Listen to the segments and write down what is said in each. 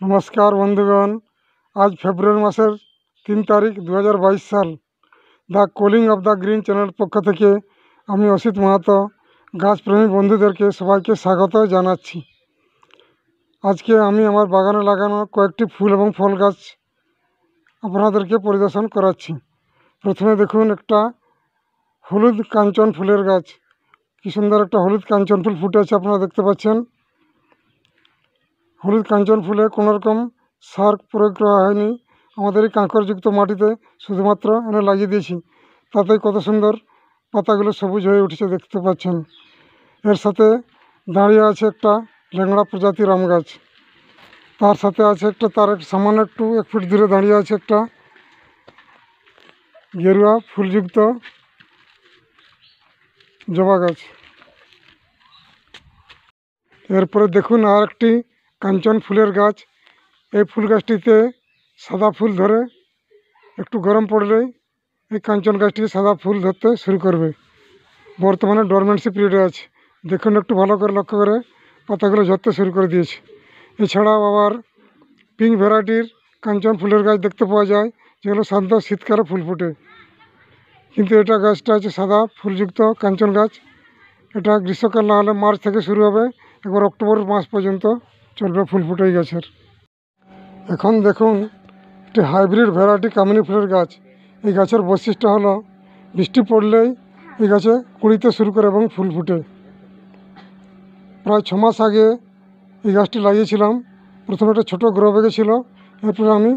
নমস্কার বন্ধুগণ। আজ ফেব্রুয়ারি মাসের তিন তারিখ দু হাজার বাইশ সাল। The calling of the green channel পক্ষ থেকে আমি অসিত মাহাতো, গাছপ্রেমী বন্ধুদেরকে সবাইকে স্বাগত জানাচ্ছি। আজকে আমি আমার বাগানে লাগানো কয়েকটি ফুল এবং ফল গাছ আপনাদেরকে পরিদর্শন করাচ্ছি। প্রথমে দেখুন একটা হলুদ কাঞ্চন ফুলের গাছ। কি সুন্দর একটা হলুদ কাঞ্চন ফুল ফুটে আছে, আপনারা দেখতে পাচ্ছেন। হলুদ কাঞ্চন ফুলে কোনো রকম সার প্রয়োগ করা হয়নি। আমাদের এই কাঁকরযুক্ত মাটিতে শুধুমাত্র এনে লাগিয়ে দিয়েছি। তাতে কত সুন্দর পাতাগুলো সবুজ হয়ে উঠেছে দেখতে পাচ্ছেন। এর সাথে দাঁড়িয়ে আছে একটা ল্যাংড়া প্রজাতির আম গাছ। তার সাথে আছে একটা তার সামান্য একটু এক ফুট দূরে দাঁড়িয়ে আছে একটা গেরুয়া ফুলযুক্ত জবা গাছ। এরপরে দেখুন আর একটি কাঞ্চন ফুলের গাছ। এই ফুল গাছটিতে সাদা ফুল ধরে, একটু গরম পড়লেই এই কাঞ্চন গাছটি সাদা ফুল ধরতে শুরু করবে। বর্তমানে ডরমেন্সি পিরিয়ডে আছে। দেখুন, একটু ভালো করে লক্ষ্য করে পাতাগুলো ঝরতে শুরু করে দিয়েছে। এছাড়াও আবার পিঙ্ক ভ্যারাইটির কাঞ্চন ফুলের গাছ দেখতে পাওয়া যায়, যেগুলো শান্ত শীতকালে ফুল ফোটে। কিন্তু এটা গাছটা আছে সাদা ফুলযুক্ত কাঞ্চন গাছ। এটা গ্রীষ্মকাল না হলে মার্চ থেকে শুরু হবে, একবার অক্টোবর মাস পর্যন্ত। চলবে ফুল ফুটে গাছের। এখন দেখুন, একটি হাইব্রিড ভ্যারাইটি কামিনী ফুলের গাছ। এই গাছের বৈশিষ্ট্য হলো, বৃষ্টি পড়লেই এই গাছে কুড়িতে শুরু করে এবং ফুল ফুটে। প্রায় ছ মাস আগে এই গাছটি লাগিয়েছিলাম। প্রথমে একটা ছোটো গ্রো বেগে ছিল। এরপরে আমি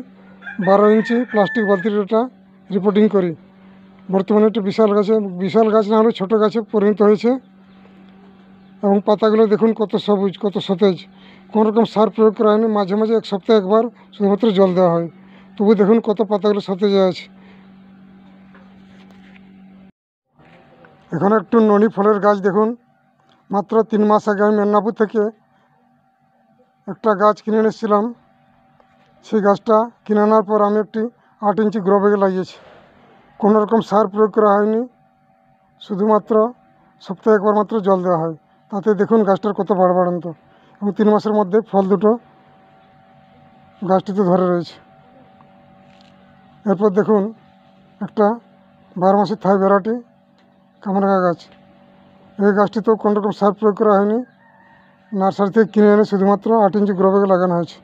বারো ইঞ্চি প্লাস্টিক বালতির এটা রিপোর্টিং করি। বর্তমানে একটা বিশাল গাছে, বিশাল গাছ না হলে ছোটো গাছে পরিণত হয়েছে। এবং পাতাগুলো দেখুন কত সবুজ, কত সতেজ। কোনো রকম সার প্রয়োগ করা হয়নি। মাঝে মাঝে এক সপ্তাহে একবার শুধুমাত্র জল দেওয়া হয়। তবু দেখুন কত পাতাগুলো সতেজ আছে। এখন একটু ননি ফলের গাছ দেখুন। মাত্র তিন মাস আগে আমি মেদিনীপুর থেকে একটা গাছ কিনে এনেছিলাম সেই গাছটা কিনে আনার পর আমি একটি আট ইঞ্চি গ্রো ব্যাগে লাগিয়েছি। কোনো রকম সার প্রয়োগ করা হয়নি। শুধুমাত্র সপ্তাহে একবার মাত্র জল দেওয়া হয়। তাতে দেখুন গাছটার কত বাড় বাড়ন্ত এবং তিন মাসের মধ্যে ফল দুটো গাছটিতে ধরে রয়েছে। এরপর দেখুন একটা বারো মাসের থাই ভ্যারাইটি কামরাঙা গাছ। এই গাছটিতেও কোনো রকম সার প্রয়োগ করা হয়নি। নার্সারি থেকে কিনে এনে শুধুমাত্র আট ইঞ্চি গ্রো ব্যাগে লাগানো হয়েছে।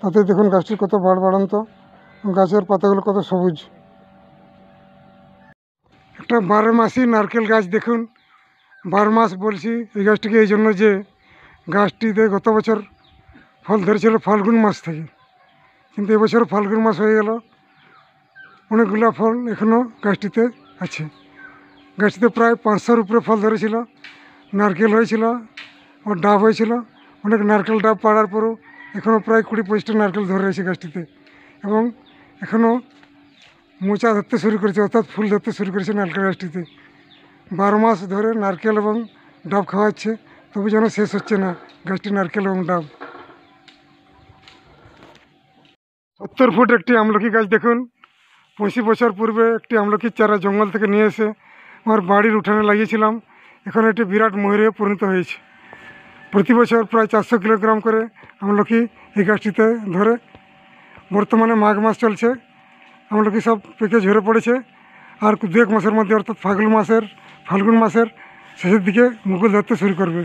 তাতে দেখুন গাছটির কত বাড় বাড়ন্ত গাছের পাতাগুলো কত সবুজ। একটা বারো মাসি নারকেল গাছ দেখুন। বারো মাস বলছি এই গাছটিকে এই জন্য যে গাছটিতে গত বছর ফল ধরেছিল ফাল্গুন মাস থেকে। কিন্তু এবছর ফাল্গুন মাস হয়ে গেল। অনেকগুলো ফল এখনও গাছটিতে আছে। গাছটিতে প্রায় পাঁচশোর উপরে ফল ধরেছিল। নারকেল হয়েছিল ও ডাব হয়েছিল। অনেক নারকেল ডাব পাড়ার পরও এখনও প্রায় কুড়ি পঁচিশটা নারকেল ধরে রয়েছে গাছটিতে। এবং এখনও মোচা ধরতে শুরু করেছে, অর্থাৎ ফুল ধরতে শুরু করেছে নারকেল গাছটিতে। বারো মাস ধরে নারকেল এবং ডাব খাওয়াচ্ছে তবু যেন শেষ হচ্ছে না। গাছটি নারকেল এবং ডাব সত্তর ফুট একটি আমলকি গাছ দেখুন। পঁচিশ বছর পূর্বে একটি আমলকির চারা জঙ্গল থেকে নিয়ে এসে আমার বাড়ির উঠানে লাগিয়েছিলাম। এখন এটি বিরাট ময়ূরে পরিণত হয়েছে। প্রতি বছর প্রায় চারশো কিলোগ্রাম করে আমলকি এই গাছটিতে ধরে। বর্তমানে মাঘ মাস চলছে। আমলকি সব পেকে ঝরে পড়েছে। আর দু এক মাসের মধ্যে অর্থাৎ ফাল্গুন মাসের ফাল্গুন মাসের শেষের দিকে মুকুল ধরতে শুরু করবে।